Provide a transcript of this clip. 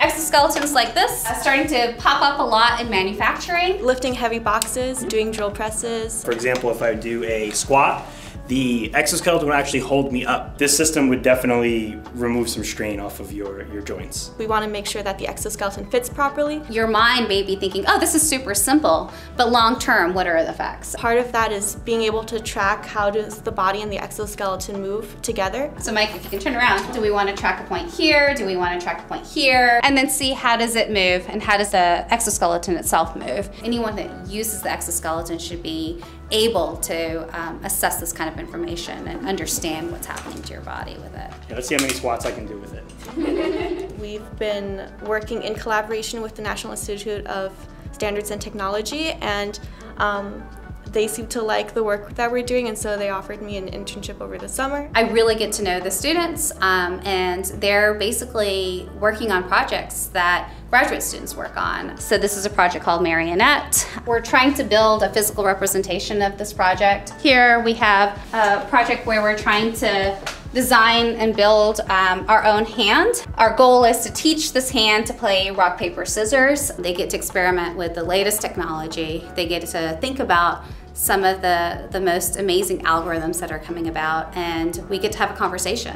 Exoskeletons like this are starting to pop up a lot in manufacturing. Lifting heavy boxes, doing drill presses. For example, if I do a squat, the exoskeleton would actually hold me up. This system would definitely remove some strain off of your, your joints. We want to make sure that the exoskeleton fits properly. Your mind may be thinking, oh, this is super simple, but long term, what are the effects? Part of that is being able to track how does the body and the exoskeleton move together. So Mike, if you can turn around, do we want to track a point here? Do we want to track a point here? And then see how does it move and how does the exoskeleton itself move? Anyone that uses the exoskeleton should be able to um, assess this kind of information and understand what's happening to your body with it. Yeah, let's see how many squats I can do with it. We've been working in collaboration with the National Institute of Standards and Technology and um, they seem to like the work that we're doing and so they offered me an internship over the summer. I really get to know the students um, and they're basically working on projects that graduate students work on. So this is a project called Marionette. We're trying to build a physical representation of this project. Here we have a project where we're trying to design and build um, our own hand. Our goal is to teach this hand to play rock, paper, scissors. They get to experiment with the latest technology. They get to think about some of the, the most amazing algorithms that are coming about and we get to have a conversation.